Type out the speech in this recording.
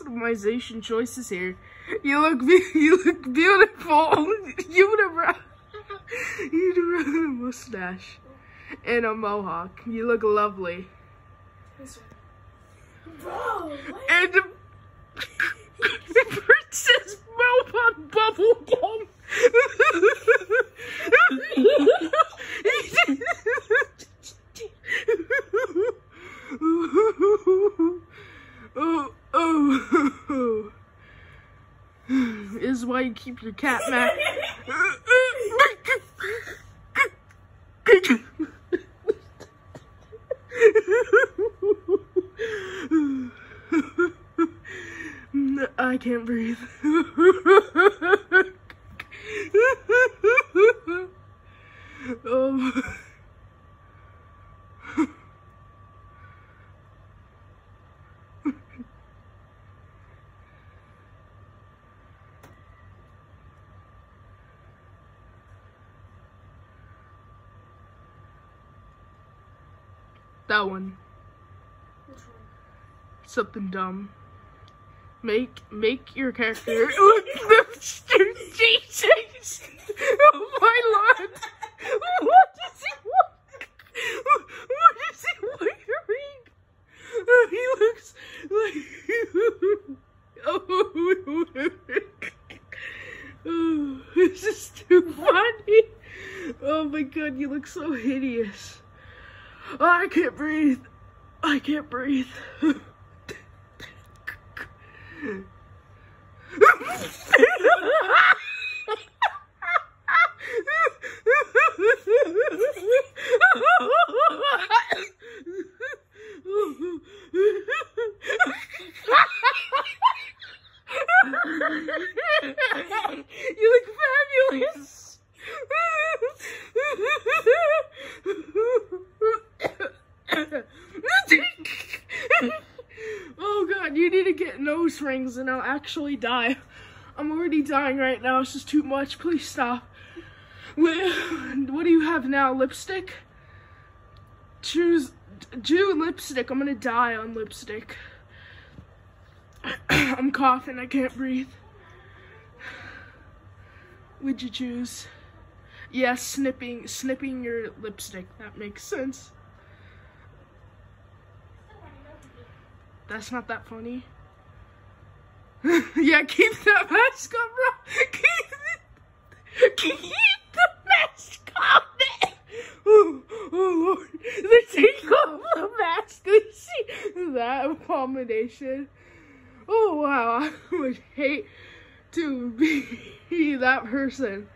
customization choices here. You look you look beautiful. Unibrow. Unibrow and a mustache. And a mohawk. You look lovely. Bro, And Princess Robot Bubblegum. oh, oh. This is why you keep your cat mat. I can't breathe. oh. That one. Which one? Something dumb. Make make your character look Jesus. Oh my lord. What does he want? What is he wearing? Oh, he looks like Oh, oh this is too funny. Oh my god, you look so hideous. Oh, I can't breathe. I can't breathe. you look fabulous. oh god, you need to get nose rings and I'll actually die. I'm already dying right now. It's just too much. Please stop. What do you have now? Lipstick? Choose. Do lipstick. I'm gonna die on lipstick. I'm coughing. I can't breathe. Would you choose? Yes, snipping, snipping your lipstick. That makes sense. That's not that funny. yeah, keep that mask on, bro. Keep, keep the mask on. Oh, oh Lord, they take off the mask. You see that abomination? Oh wow, I would hate to be that person.